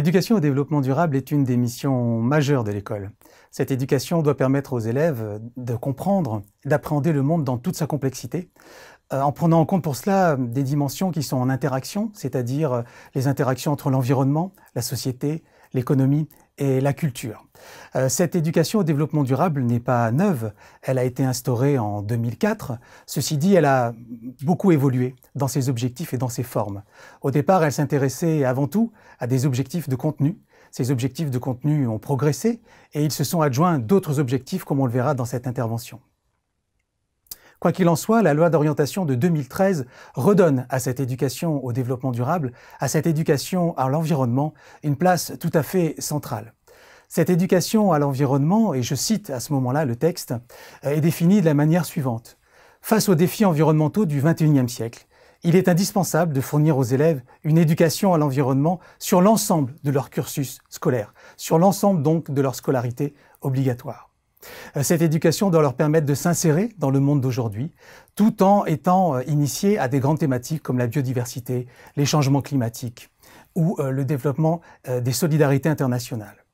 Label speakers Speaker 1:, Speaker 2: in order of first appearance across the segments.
Speaker 1: L'éducation au développement durable est une des missions majeures de l'école. Cette éducation doit permettre aux élèves de comprendre, d'appréhender le monde dans toute sa complexité, euh, en prenant en compte pour cela des dimensions qui sont en interaction, c'est-à-dire euh, les interactions entre l'environnement, la société, l'économie et la culture. Euh, cette éducation au développement durable n'est pas neuve, elle a été instaurée en 2004. Ceci dit, elle a beaucoup évolué dans ses objectifs et dans ses formes. Au départ, elle s'intéressait avant tout à des objectifs de contenu. Ces objectifs de contenu ont progressé et ils se sont adjoints d'autres objectifs comme on le verra dans cette intervention. Quoi qu'il en soit, la loi d'orientation de 2013 redonne à cette éducation au développement durable, à cette éducation à l'environnement, une place tout à fait centrale. Cette éducation à l'environnement, et je cite à ce moment-là le texte, est définie de la manière suivante. Face aux défis environnementaux du XXIe siècle, il est indispensable de fournir aux élèves une éducation à l'environnement sur l'ensemble de leur cursus scolaire, sur l'ensemble donc de leur scolarité obligatoire. Euh, cette éducation doit leur permettre de s'insérer dans le monde d'aujourd'hui, tout en étant euh, initiés à des grandes thématiques comme la biodiversité, les changements climatiques ou euh, le développement des solidarités internationales.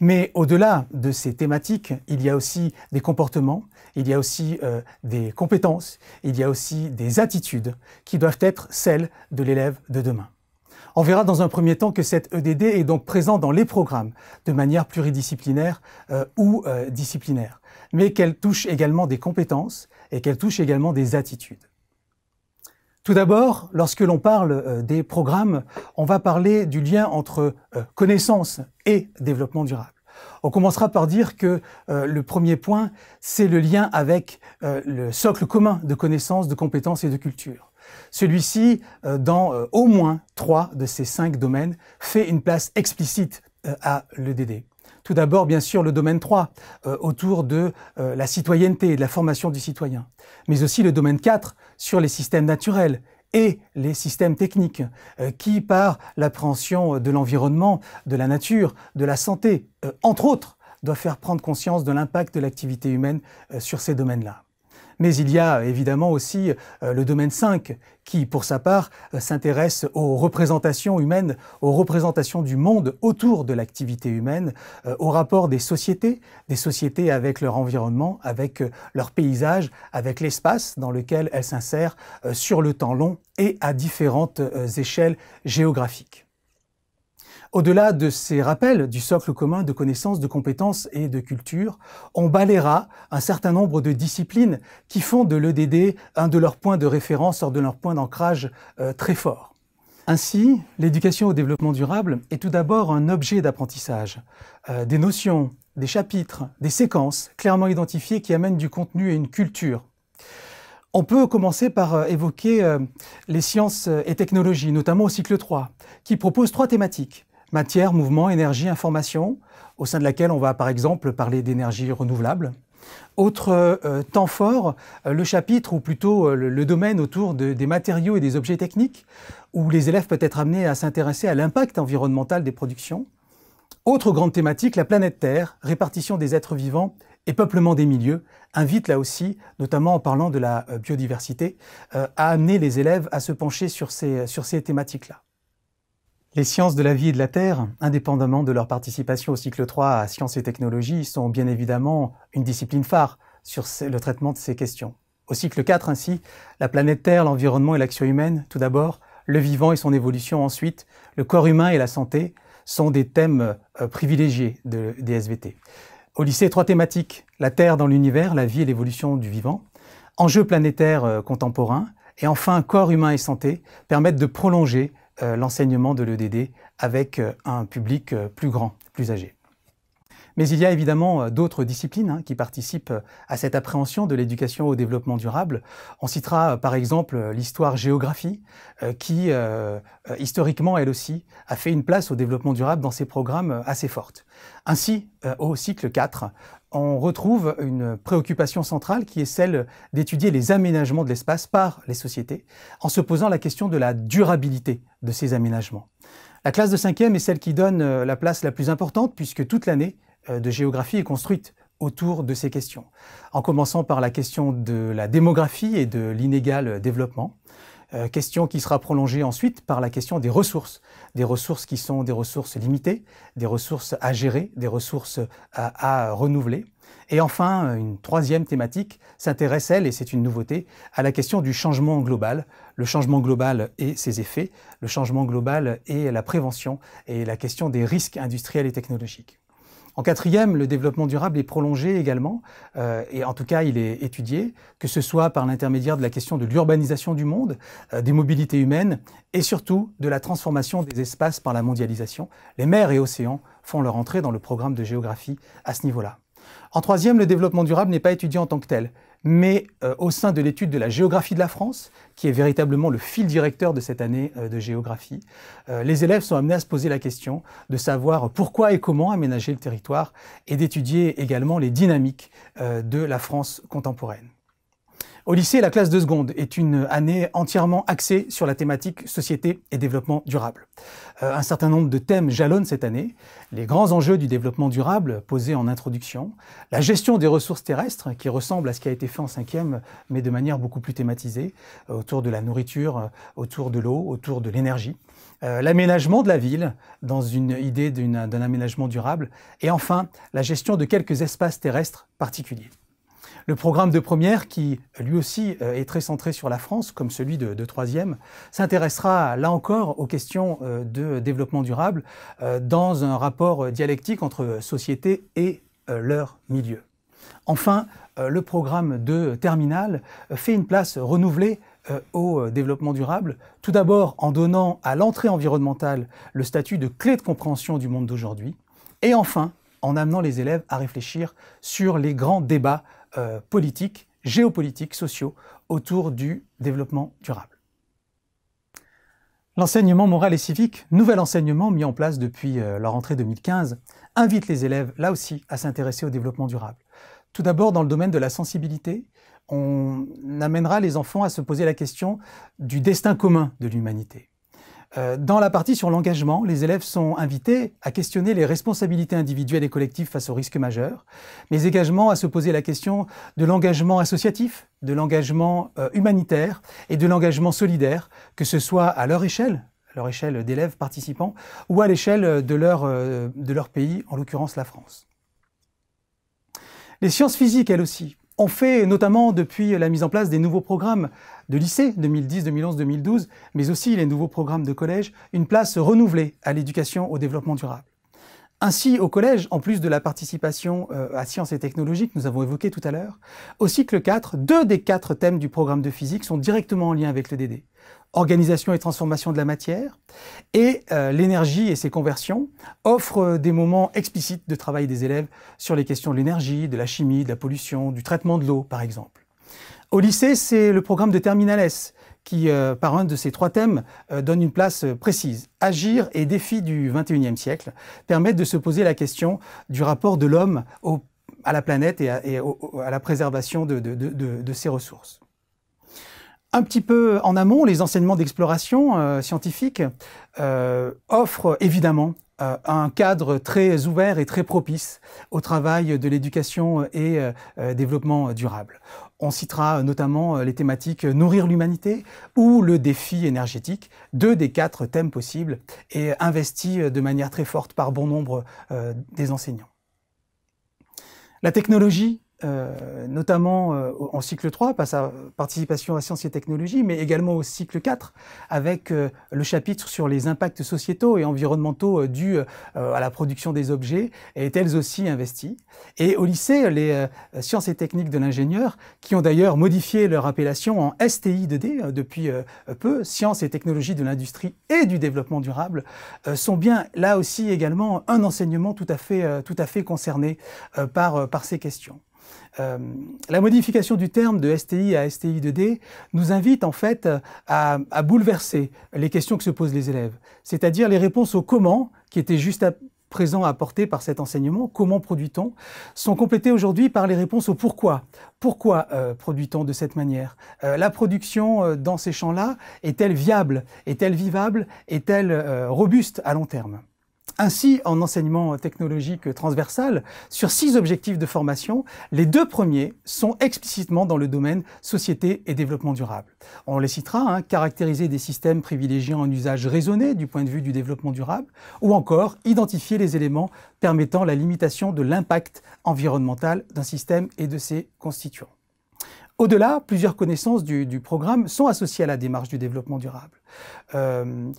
Speaker 1: Mais au-delà de ces thématiques, il y a aussi des comportements, il y a aussi des compétences, il y a aussi des attitudes qui doivent être celles de l'élève de demain. On verra dans un premier temps que cette EDD est donc présente dans les programmes de manière pluridisciplinaire euh, ou euh, disciplinaire, mais qu'elle touche également des compétences et qu'elle touche également des attitudes. Tout d'abord, lorsque l'on parle euh, des programmes, on va parler du lien entre connaissance et développement durable. On commencera par dire que le premier point, c'est le lien avec le socle commun de connaissances, de compétences et de culture. Celui-ci, euh, dans euh, au moins trois de ces cinq domaines, fait une place explicite euh, à l'EDD. Tout d'abord, bien sûr, le domaine 3, autour de la citoyenneté et de la formation du citoyen, mais aussi le domaine 4 sur les systèmes naturels et les systèmes techniques, qui, par l'appréhension de l'environnement, de la nature, de la santé, entre autres, doivent faire prendre conscience de l'impact de l'activité humaine sur ces domaines-là. Mais il y a évidemment aussi euh, le domaine 5 qui, pour sa part, euh, s'intéresse aux représentations humaines, aux représentations du monde autour de l'activité humaine, euh, au rapport des sociétés, des sociétés avec leur environnement, avec leur paysage, avec l'espace dans lequel elles s'insèrent sur le temps long et à différentes échelles géographiques. Au-delà de ces rappels du socle commun de connaissances, de compétences et de culture, on balayera un certain nombre de disciplines qui font de l'EDD un de leurs points de référence, un de leurs points d'ancrage euh, très forts. Ainsi, l'éducation au développement durable est tout d'abord un objet d'apprentissage, euh, des notions, des chapitres, des séquences clairement identifiées qui amènent du contenu et une culture. On peut commencer par euh, évoquer les sciences et technologies, notamment au cycle 3, qui propose trois thématiques matière, mouvement, énergie, information, au sein de laquelle on va par exemple parler d'énergie renouvelable. Autre euh, temps fort, euh, le chapitre, ou plutôt euh, le, domaine autour des matériaux et des objets techniques, où les élèves peuvent être amenés à s'intéresser à l'impact environnemental des productions. Autre grande thématique, la planète Terre, répartition des êtres vivants et peuplement des milieux, invite là aussi, notamment en parlant de la biodiversité, à amener les élèves à se pencher sur ces, sur ces thématiques-là. Les sciences de la vie et de la Terre, indépendamment de leur participation au cycle 3 à sciences et technologies, sont bien évidemment une discipline phare sur le traitement de ces questions. Au cycle 4 ainsi, la planète Terre, l'environnement et l'action humaine, tout d'abord, le vivant et son évolution ensuite, le corps humain et la santé sont des thèmes euh, privilégiés de, des SVT. Au lycée, trois thématiques, la Terre dans l'univers, la vie et l'évolution du vivant, enjeux planétaires euh, contemporains, et enfin corps humain et santé permettent de prolonger l'enseignement de l'EDD avec euh, un public euh, plus grand, plus âgé. Mais il y a évidemment d'autres disciplines hein, qui participent à cette appréhension de l'éducation au développement durable. On citera par exemple l'histoire-géographie, qui historiquement, elle aussi, a fait une place au développement durable dans ses programmes assez forte. Ainsi, au cycle 4, on retrouve une préoccupation centrale qui est celle d'étudier les aménagements de l'espace par les sociétés, en se posant la question de la durabilité de ces aménagements. La classe de cinquième est celle qui donne euh, la place la plus importante puisque toute l'année euh, de géographie est construite autour de ces questions, en commençant par la question de la démographie et de l'inégal développement, question qui sera prolongée ensuite par la question des ressources, des ressources qui sont des ressources limitées, des ressources à gérer, des ressources à, à renouveler. Et enfin, une troisième thématique s'intéresse, elle, et c'est une nouveauté, à la question du changement global. Le changement global et ses effets, le changement global et la prévention, et la question des risques industriels et technologiques. En quatrième, le développement durable est prolongé également, euh, et en tout cas il est étudié, que ce soit par l'intermédiaire de la question de l'urbanisation du monde, euh, des mobilités humaines, et surtout de la transformation des espaces par la mondialisation. Les mers et océans font leur entrée dans le programme de géographie à ce niveau-là. En troisième, le développement durable n'est pas étudié en tant que tel, mais euh, au sein de l'étude de la géographie de la France, qui est véritablement le fil directeur de cette année euh, de géographie, euh, les élèves sont amenés à se poser la question de savoir pourquoi et comment aménager le territoire et d'étudier également les dynamiques de la France contemporaine. Au lycée, la classe de seconde est une année entièrement axée sur la thématique société et développement durable. Euh, un certain nombre de thèmes jalonnent cette année. Les grands enjeux du développement durable posés en introduction, la gestion des ressources terrestres qui ressemble à ce qui a été fait en cinquième, mais de manière beaucoup plus thématisée, euh, autour de la nourriture, euh, autour de l'eau, autour de l'énergie. l'aménagement de la ville dans une idée d'un aménagement durable, et enfin la gestion de quelques espaces terrestres particuliers. Le programme de première, qui lui aussi euh, est très centré sur la France, comme celui de, troisième, s'intéressera là encore aux questions euh, de développement durable euh, dans un rapport dialectique entre société et leur milieu. Enfin, le programme de terminale fait une place renouvelée au développement durable, tout d'abord en donnant à l'entrée environnementale le statut de clé de compréhension du monde d'aujourd'hui, et enfin en amenant les élèves à réfléchir sur les grands débats euh, politiques, géopolitiques, sociaux autour du développement durable. L'enseignement moral et civique, nouvel enseignement mis en place depuis la rentrée 2015, invite les élèves, là aussi, à s'intéresser au développement durable. Tout d'abord, dans le domaine de la sensibilité, on amènera les enfants à se poser la question du destin commun de l'humanité. Euh, dans la partie sur l'engagement, les élèves sont invités à questionner les responsabilités individuelles et collectives face aux risques majeurs, mais également à se poser la question de l'engagement associatif, de l'engagement euh, humanitaire et de l'engagement solidaire, que ce soit à leur échelle, leur échelle d'élèves participants, ou à l'échelle de leur, euh, de leur pays, en l'occurrence la France. Les sciences physiques, elles aussi, ont fait, notamment depuis la mise en place des nouveaux programmes de lycée 2010, 2011, 2012, mais aussi les nouveaux programmes de collège, une place renouvelée à l'éducation au développement durable. Ainsi, au collège, en plus de la participation euh, à sciences et technologies que nous avons évoqué tout à l'heure, au cycle 4, deux des quatre thèmes du programme de physique sont directement en lien avec le DD. Organisation et transformation de la matière, et euh, l'énergie et ses conversions offrent euh, des moments explicites de travail des élèves sur les questions de l'énergie, de la chimie, de la pollution, du traitement de l'eau, par exemple. Au lycée, c'est le programme de Terminal S qui, euh, par un de ces trois thèmes, euh, donne une place euh, précise. Agir et défis du XXIe siècle permettent de se poser la question du rapport de l'homme à la planète et à, la préservation de, ses ressources. Un petit peu en amont, les enseignements d'exploration scientifique offrent évidemment un cadre très ouvert et très propice au travail de l'éducation et développement durable. On citera notamment les thématiques nourrir l'humanité ou le défi énergétique, deux des quatre thèmes possibles et investis de manière très forte par bon nombre des enseignants. La technologie euh, notamment euh, en cycle 3, par sa participation à sciences et technologies, mais également au cycle 4, avec euh, le chapitre sur les impacts sociétaux et environnementaux dus à la production des objets, est elles aussi investies. Et au lycée, les sciences et techniques de l'ingénieur, qui ont d'ailleurs modifié leur appellation en STI2D depuis peu, sciences et technologies de l'industrie et du développement durable, sont bien là aussi également un enseignement tout à fait, tout à fait concerné par, par ces questions. Euh, la modification du terme de STI à STI2D nous invite en fait à, bouleverser les questions que se posent les élèves, c'est-à-dire les réponses au comment qui étaient juste à présent apportées par cet enseignement, comment produit-on, sont complétées aujourd'hui par les réponses au pourquoi. Pourquoi euh, produit-on de cette manière? Euh, La production dans ces champs-là est-elle viable? Est-elle vivable? Est-elle robuste à long terme? Ainsi, en enseignement technologique transversal, sur six objectifs de formation, les deux premiers sont explicitement dans le domaine société et développement durable. On les citera, hein, caractériser des systèmes privilégiant un usage raisonné du point de vue du développement durable, ou encore identifier les éléments permettant la limitation de l'impact environnemental d'un système et de ses constituants. Au-delà, plusieurs connaissances du, programme sont associées à la démarche du développement durable. Euh,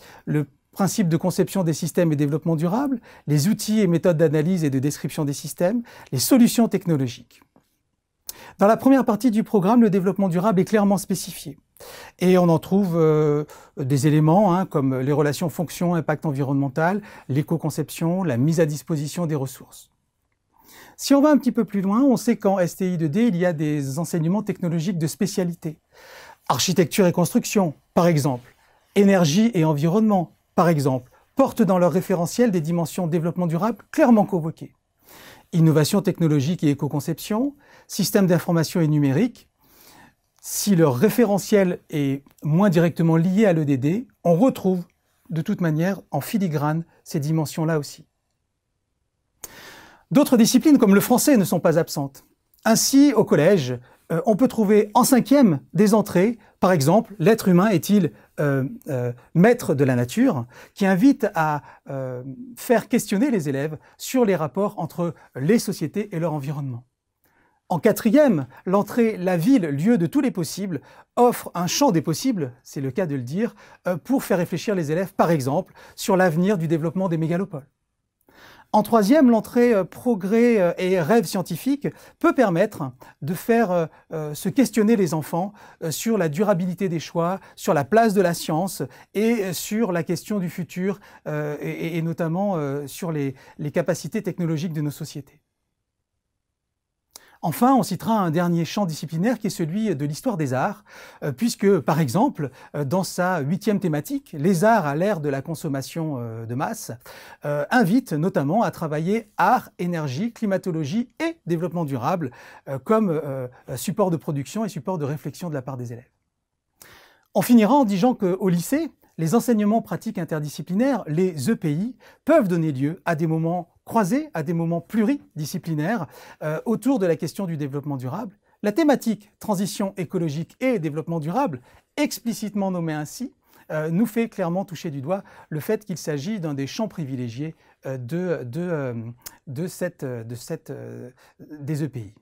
Speaker 1: principe de conception des systèmes et développement durable, les outils et méthodes d'analyse et de description des systèmes, les solutions technologiques. Dans la première partie du programme, le développement durable est clairement spécifié. Et on en trouve euh, des éléments hein, comme les relations fonction-impact environnemental, l'éco-conception, la mise à disposition des ressources. Si on va un petit peu plus loin, on sait qu'en STI2D, il y a des enseignements technologiques de spécialité. Architecture et construction, par exemple. Énergie et environnement, par exemple, portent dans leur référentiel des dimensions développement durable clairement convoquées. Innovation technologique et éco-conception, système d'information et numérique. Si leur référentiel est moins directement lié à l'EDD, on retrouve de toute manière en filigrane ces dimensions-là aussi. D'autres disciplines comme le français ne sont pas absentes. Ainsi, au collège, euh, on peut trouver en cinquième des entrées, par exemple, l'être humain est-il euh, euh, maître de la nature, qui invite à faire questionner les élèves sur les rapports entre les sociétés et leur environnement. En quatrième, l'entrée La ville, lieu de tous les possibles, offre un champ des possibles, c'est le cas de le dire, pour faire réfléchir les élèves, par exemple, sur l'avenir du développement des mégalopoles. En troisième, l'entrée euh, progrès euh, et rêve scientifique peut permettre de faire euh, se questionner les enfants sur la durabilité des choix, sur la place de la science et sur la question du futur et, notamment sur les capacités technologiques de nos sociétés. Enfin, on citera un dernier champ disciplinaire qui est celui de l'histoire des arts, euh, puisque, par exemple, euh, dans sa huitième thématique, les arts à l'ère de la consommation euh, de masse, invite notamment à travailler art, énergie, climatologie et développement durable comme support de production et support de réflexion de la part des élèves. On finira en disant qu'au lycée, les enseignements pratiques interdisciplinaires, les EPI, peuvent donner lieu à des moments croisés, à des moments pluridisciplinaires euh, autour de la question du développement durable. La thématique transition écologique et développement durable, explicitement nommée ainsi, euh, nous fait clairement toucher du doigt le fait qu'il s'agit d'un des champs privilégiés euh, de, des EPI.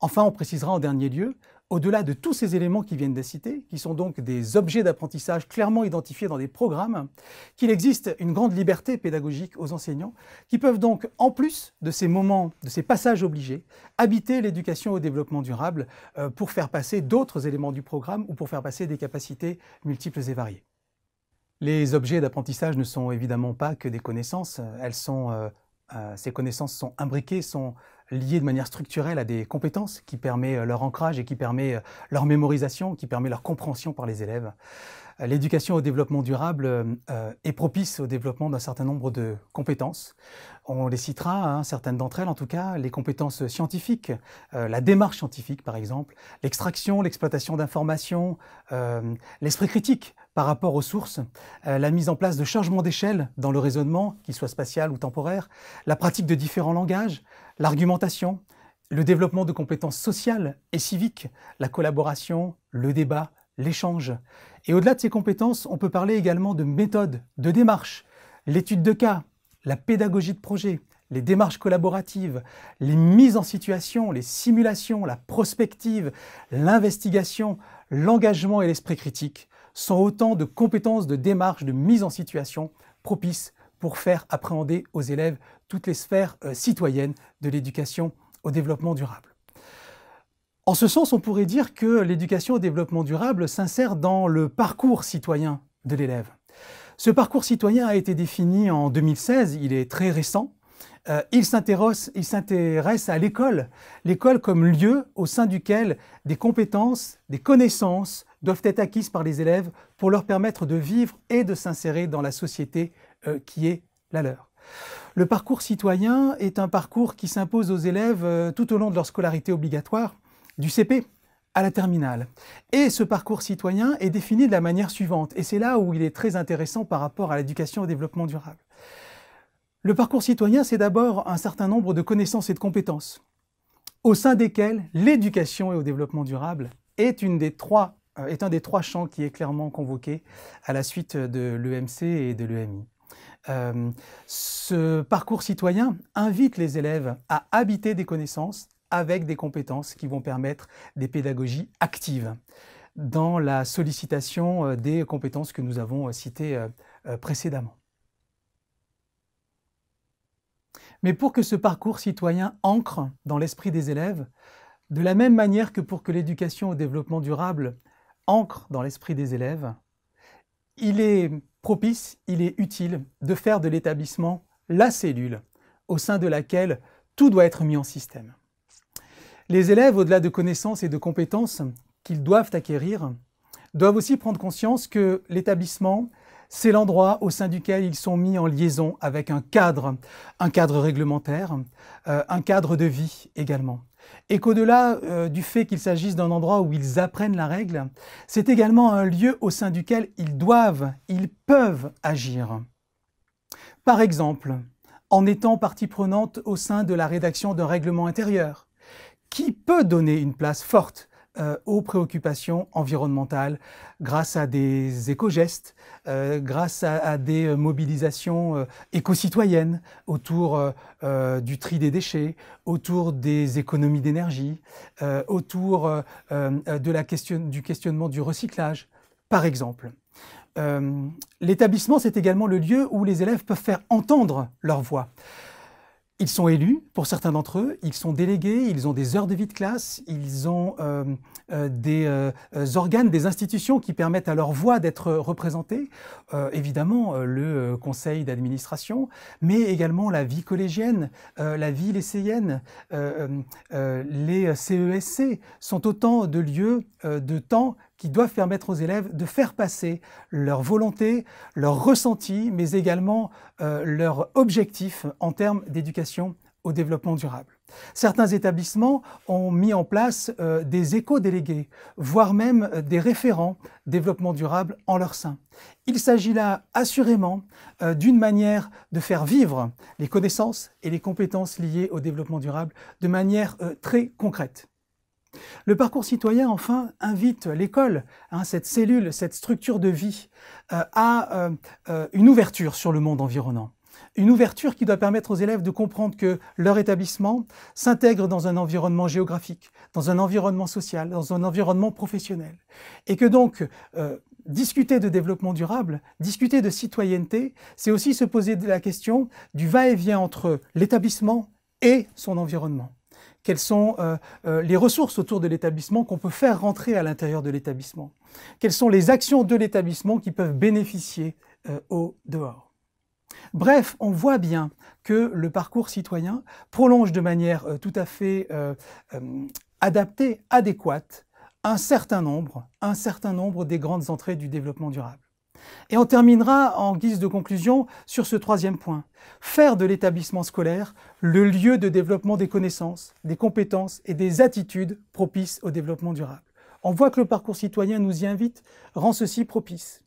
Speaker 1: Enfin, on précisera en dernier lieu au-delà de tous ces éléments qui viennent de citer, qui sont donc des objets d'apprentissage clairement identifiés dans des programmes, qu'il existe une grande liberté pédagogique aux enseignants, qui peuvent donc, en plus de ces moments, de ces passages obligés, habiter l'éducation au développement durable euh, pour faire passer d'autres éléments du programme ou pour faire passer des capacités multiples et variées. Les objets d'apprentissage ne sont évidemment pas que des connaissances, elles sont, euh, euh, ces connaissances sont imbriquées, sont liées de manière structurelle à des compétences qui permettent euh, leur ancrage et qui permet euh, leur mémorisation, qui permet leur compréhension par les élèves. Euh, l'éducation au développement durable est propice au développement d'un certain nombre de compétences. On les citera, hein, certaines d'entre elles en tout cas, les compétences scientifiques, la démarche scientifique par exemple, l'extraction, l'exploitation d'informations, l'esprit critique par rapport aux sources, la mise en place de changements d'échelle dans le raisonnement, qu'il soit spatial ou temporaire, la pratique de différents langages, l'argumentation, le développement de compétences sociales et civiques, la collaboration, le débat, l'échange. Et au-delà de ces compétences, on peut parler également de méthode, de démarche, l'étude de cas, la pédagogie de projet, les démarches collaboratives, les mises en situation, les simulations, la prospective, l'investigation, l'engagement et l'esprit critique sont autant de compétences de démarche, de mise en situation propices pour faire appréhender aux élèves toutes les sphères euh, citoyennes de l'éducation au développement durable. En ce sens, on pourrait dire que l'éducation au développement durable s'insère dans le parcours citoyen de l'élève. Ce parcours citoyen a été défini en 2016, il est très récent. Euh, il s'intéresse à l'école, l'école comme lieu au sein duquel des compétences, des connaissances doivent être acquises par les élèves pour leur permettre de vivre et de s'insérer dans la société euh, qui est la leur. Le parcours citoyen est un parcours qui s'impose aux élèves euh, tout au long de leur scolarité obligatoire, du CP à la terminale. Et ce parcours citoyen est défini de la manière suivante, et c'est là où il est très intéressant par rapport à l'éducation au développement durable. Le parcours citoyen, c'est d'abord un certain nombre de connaissances et de compétences, au sein desquelles l'éducation et au développement durable est, euh, est un des trois champs qui est clairement convoqué à la suite de l'EMC et de l'EMI. Euh, ce parcours citoyen invite les élèves à habiter des connaissances avec des compétences qui vont permettre des pédagogies actives dans la sollicitation euh, des compétences que nous avons citées précédemment. Mais pour que ce parcours citoyen ancre dans l'esprit des élèves, de la même manière que pour que l'éducation au développement durable ancre dans l'esprit des élèves, il est propice, il est utile de faire de l'établissement la cellule au sein de laquelle tout doit être mis en système. Les élèves, au-delà de connaissances et de compétences qu'ils doivent acquérir, doivent aussi prendre conscience que l'établissement c'est l'endroit au sein duquel ils sont mis en liaison avec un cadre, un cadre réglementaire, euh, un cadre de vie également. Et qu'au-delà euh, du fait qu'il s'agisse d'un endroit où ils apprennent la règle, c'est également un lieu au sein duquel ils doivent, ils peuvent agir. Par exemple, en étant partie prenante au sein de la rédaction d'un règlement intérieur, qui peut donner une place forte euh, aux préoccupations environnementales grâce à des éco-gestes, euh, grâce à, des mobilisations euh, éco-citoyennes autour du tri des déchets, autour des économies d'énergie, autour de la question, du questionnement du recyclage, par exemple. L'établissement, c'est également le lieu où les élèves peuvent faire entendre leur voix. Ils sont élus, pour certains d'entre eux, ils sont délégués, ils ont des heures de vie de classe, ils ont euh, euh, des euh, organes, des institutions qui permettent à leur voix d'être représentée. évidemment, le conseil d'administration, mais également la vie collégienne, la vie lycéenne, les CESC e sont autant de lieux de temps qui doivent permettre aux élèves de faire passer leur volonté, leur ressenti, mais également euh, leur objectif en termes d'éducation au développement durable. Certains établissements ont mis en place euh, des éco-délégués, voire même euh, des référents développement durable en leur sein. Il s'agit là assurément d'une manière de faire vivre les connaissances et les compétences liées au développement durable de manière très concrète. Le parcours citoyen, enfin, invite l'école, hein, cette cellule, cette structure de vie, euh, à euh, euh, une ouverture sur le monde environnant. Une ouverture qui doit permettre aux élèves de comprendre que leur établissement s'intègre dans un environnement géographique, dans un environnement social, dans un environnement professionnel. Et que donc, discuter de développement durable, discuter de citoyenneté, c'est aussi se poser la question du va-et-vient entre l'établissement et son environnement quelles sont euh, euh, les ressources autour de l'établissement qu'on peut faire rentrer à l'intérieur de l'établissement, quelles sont les actions de l'établissement qui peuvent bénéficier euh, au dehors. Bref, on voit bien que le parcours citoyen prolonge de manière tout à fait adaptée, adéquate, un certain nombre, un certain nombre des grandes entrées du développement durable. Et on terminera en guise de conclusion sur ce troisième point. Faire de l'établissement scolaire le lieu de développement des connaissances, des compétences et des attitudes propices au développement durable. On voit que le parcours citoyen nous y invite, rend ceci propice.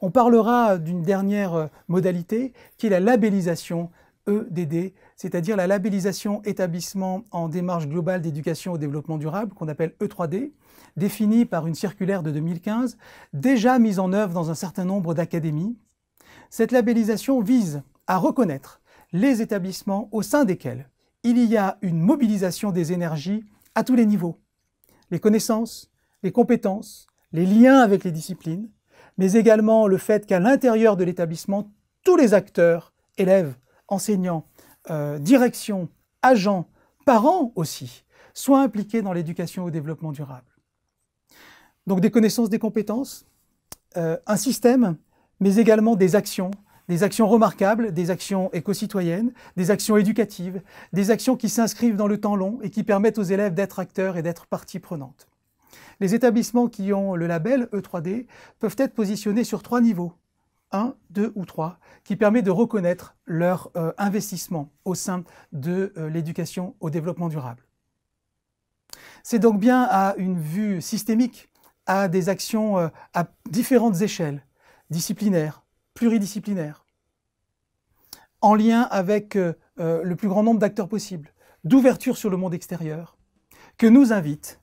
Speaker 1: On parlera d'une dernière euh, modalité qui est la labellisation EDD, c'est-à-dire la labellisation établissement en démarche globale d'éducation au développement durable, qu'on appelle E3D, définie par une circulaire de 2015, déjà mise en œuvre dans un certain nombre d'académies. Cette labellisation vise à reconnaître les établissements au sein desquels il y a une mobilisation des énergies à tous les niveaux, les connaissances, les compétences, les liens avec les disciplines, mais également le fait qu'à l'intérieur de l'établissement, tous les acteurs, élèves, enseignants, euh, direction, agents, parents aussi, soient impliqués dans l'éducation au développement durable. Donc des connaissances, des compétences, euh, un système, mais également des actions, des actions remarquables, des actions éco-citoyennes, des actions éducatives, des actions qui s'inscrivent dans le temps long et qui permettent aux élèves d'être acteurs et d'être partie prenante. Les établissements qui ont le label E3D peuvent être positionnés sur trois niveaux, 1, 2 ou trois, qui permet de reconnaître leur euh, investissement au sein de euh, l'éducation au développement durable. C'est donc bien à une vue systémique, à des actions euh, à différentes échelles, disciplinaires, pluridisciplinaires, en lien avec le plus grand nombre d'acteurs possibles, d'ouverture sur le monde extérieur, que nous invite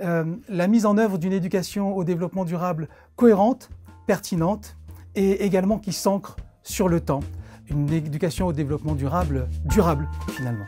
Speaker 1: la mise en œuvre d'une éducation au développement durable cohérente, pertinente et également qui s'ancre sur le temps. Une éducation au développement durable, durable finalement.